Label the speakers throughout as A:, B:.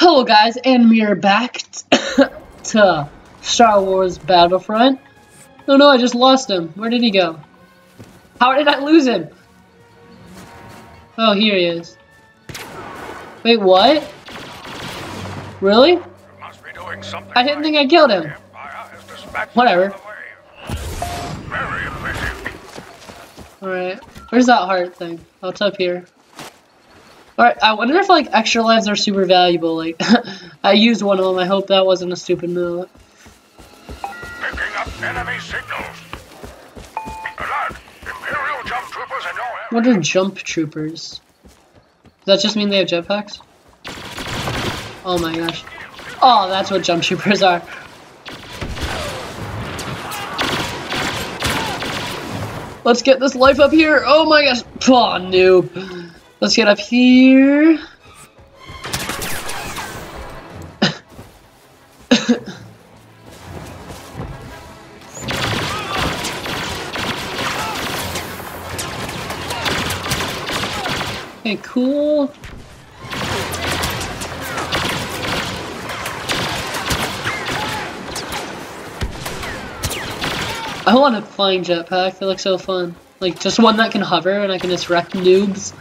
A: Hello guys, and we are back to Star Wars Battlefront. Oh no, I just lost him. Where did he go? How did I lose him? Oh, here he is. Wait, what? Really? I didn't think I killed him. Whatever. Alright. Where's that heart thing? Oh, it's up here. Alright, I wonder if, like, extra lives are super valuable. Like, I used one of them. I hope that wasn't a stupid move.
B: Picking up enemy signals. Alert! Imperial jump troopers.
A: What are jump troopers? Does that just mean they have jetpacks? Oh my gosh. Oh, that's what jump troopers are. Let's get this life up here. Oh my gosh. Oh, noob. Let's get up here. Okay, cool. I want a flying jetpack. They look so fun. Like, just one that can hover and I can just wreck noobs.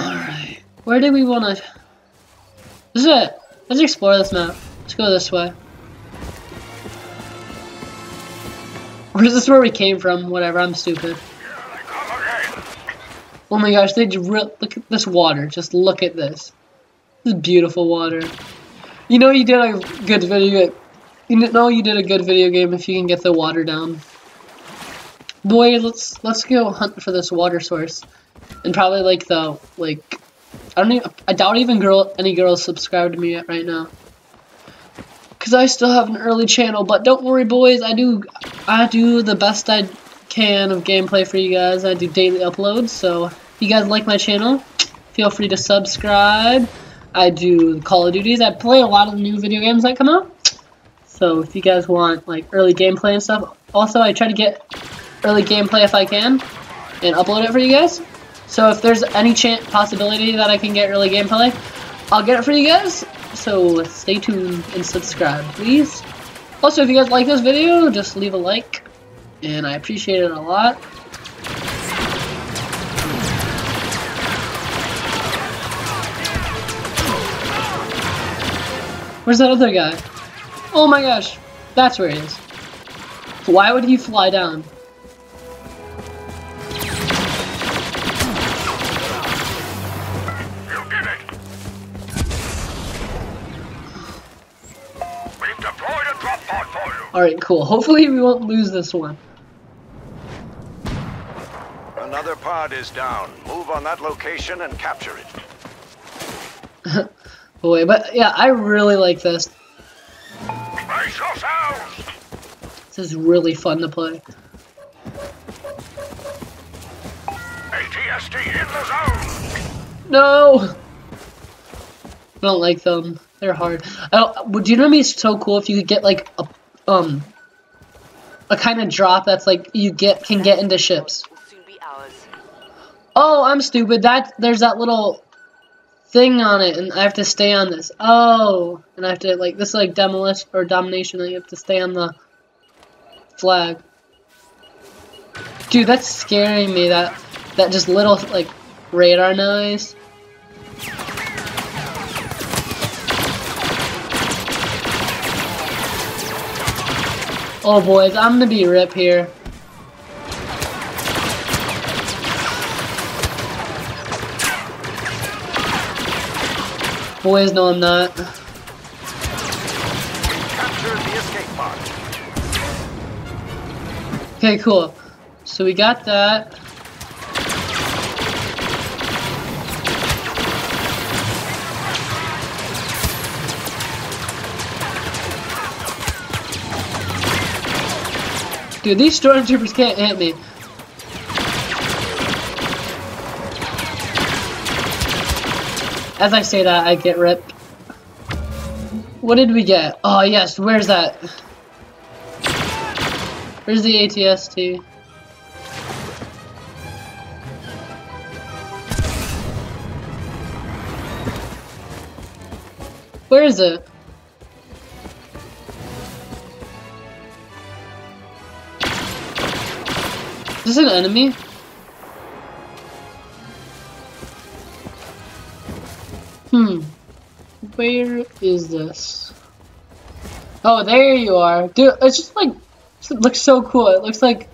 A: Alright. Where do we want to... This is it. Let's explore this map. Let's go this way. Or is this where we came from? Whatever, I'm stupid. Oh my gosh, they look at this water. Just look at this. This is beautiful water. You know you did a good video. You know you did a good video game if you can get the water down. Boy, let's let's go hunt for this water source, and probably like the like. I don't even. I doubt even girl any girls subscribe to me right now. Cause I still have an early channel, but don't worry, boys. I do. I do the best I can of gameplay for you guys. I do daily uploads, so if you guys like my channel, feel free to subscribe. I do Call of Duties. I play a lot of the new video games that come out. So if you guys want like early gameplay and stuff, also I try to get early gameplay if I can and upload it for you guys. So if there's any chance possibility that I can get early gameplay, I'll get it for you guys. So stay tuned and subscribe, please. Also, if you guys like this video, just leave a like, and I appreciate it a lot. Where's that other guy? Oh my gosh, that's where he is. Why would he fly down? Alright, cool. Hopefully we won't lose this one.
C: Another pod is down. Move on that location and capture it.
A: Boy, but yeah, I really like this. This is really fun to play.
B: ATST in the zone.
A: No! I don't like them. They're hard. I don't, would you know what would be so cool if you could get like a um a kind of drop that's like you get can get into ships. Oh, I'm stupid. That there's that little thing on it, and I have to stay on this. Oh, and I have to like this is like demolition or domination. And you have to stay on the flag. Dude, that's scaring me. That that just little like radar noise. Oh boys, I'm gonna be rip here. Boys, no, I'm not.
C: Capture the escape pod.
A: Okay, cool. So we got that. Dude, these stormtroopers can't hit me. As I say that, I get ripped. What did we get? Oh, yes, where's that? Where's the ATST? Where is it? Is this an enemy? Hmm. Where is this? Oh, there you are. Dude, it's just like, it looks so cool. It looks like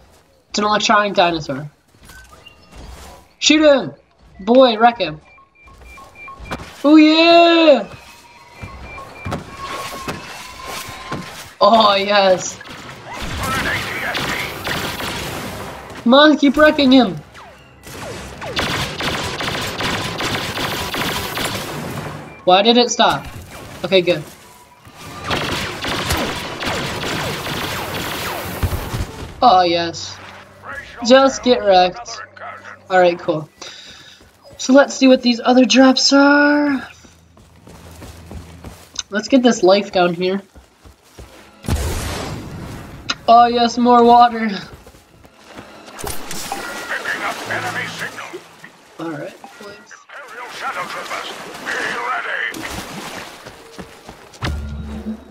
A: it's an electronic dinosaur. Shoot him! Boy, wreck him. Oh yeah! Oh yes!
B: For an ATST.
A: Come on, keep wrecking him. Why did it stop? Okay, good. Oh yes. Just get wrecked. Alright, cool. So let's see what these other drops are. Let's get this life down here. Oh yes, more water. Alright.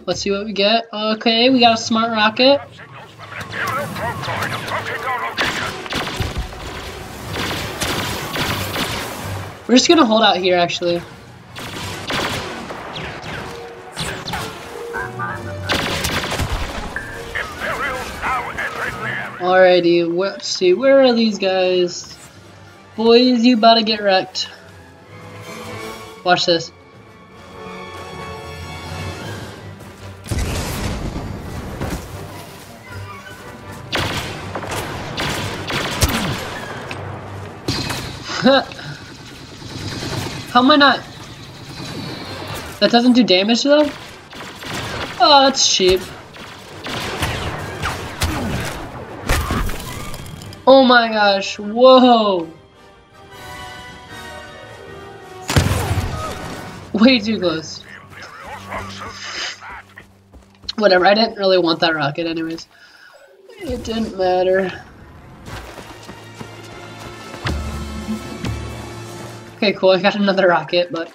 A: Let's see what we get. Okay, we got a smart rocket. We're just gonna hold out here actually. Alrighty, let's see, where are these guys? Boys, you about to get wrecked. Watch this. How am I not? That doesn't do damage though? Oh, that's cheap. Oh my gosh, whoa! Way too close.
B: That.
A: Whatever, I didn't really want that rocket anyways. It didn't matter. Okay, cool, I got another rocket, but.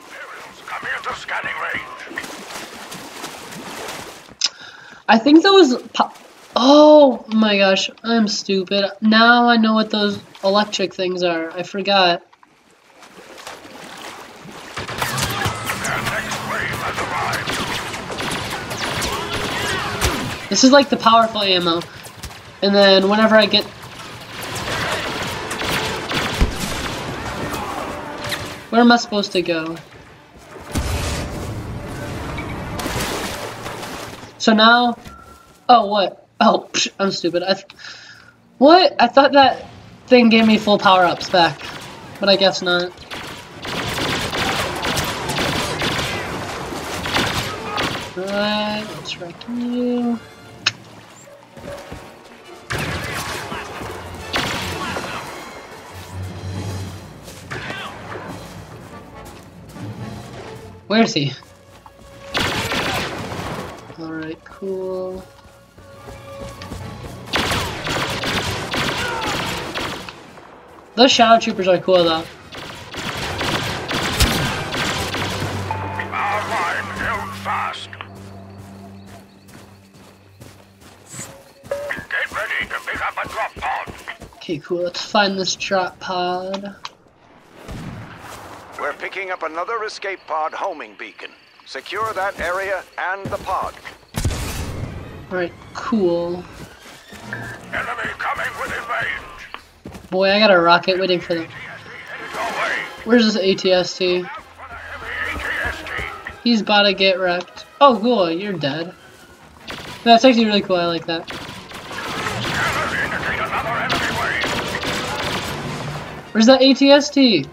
A: I think those po- Oh my gosh, I'm stupid. Now I know what those electric things are. I forgot. This is like the powerful ammo. And then whenever I get... Where am I supposed to go? So now... Oh, what? Oh, psh, I'm stupid. I what? I thought that thing gave me full power-ups back. But I guess not. Alright, let's wreck you. Where is he? Alright, cool. Those shadow troopers are cool though.
B: Our line held fast. Get ready to pick up a drop pod.
A: Okay, cool. Let's find this drop pod.
C: We're picking up another escape pod homing beacon. Secure that area and the pod.
A: Alright, cool.
B: Enemy coming within range.
A: Boy, I got a rocket waiting for them.
B: TSD headed your way.
A: Where's this ATST?
B: Out for
A: He's about to get wrecked. Oh, cool. You're dead. That's actually really cool. I like that.
B: Scanners indicate another enemy wave.
A: Where's that ATST?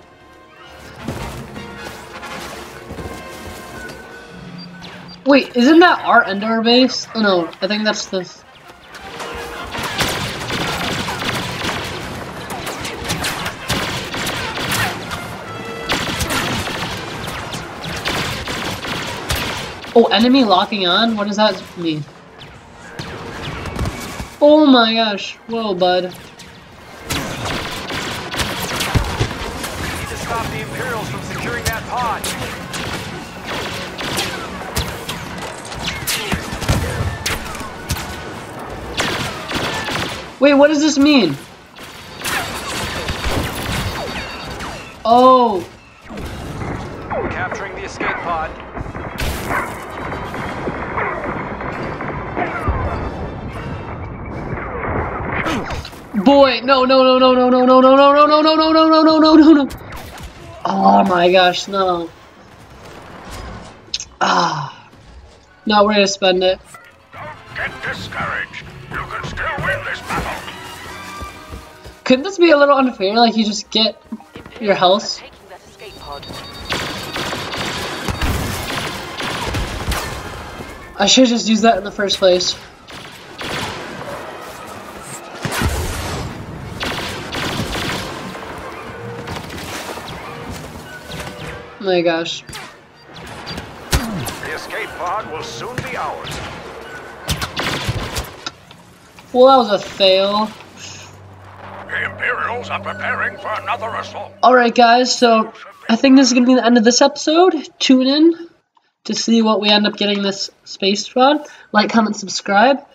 A: Wait, isn't that our Endor base? Oh no, I think that's the. Oh, enemy locking on? What does that mean? Oh my gosh. Whoa, bud.
D: need to stop the Imperials from securing that pod.
A: Wait, what does this mean? Oh,
D: Capturing the escape pod.
A: boy, no, no, no, no, no, no, no, no, no, no, no, no, no, no, no, no, no, no, no. Oh my gosh, no. Ah. No, we're gonna spend it. Couldn't this be a little unfair? Like you just get your house?
E: Taking that escape pod.
A: I should just use that in the first place. Oh my gosh.
C: The escape pod will soon be ours.
A: Well, that was a fail.
B: The Imperials are preparing for another assault.
A: Alright, guys, so I think this is going to be the end of this episode. Tune in to see what we end up getting this space rod. Like, comment, subscribe.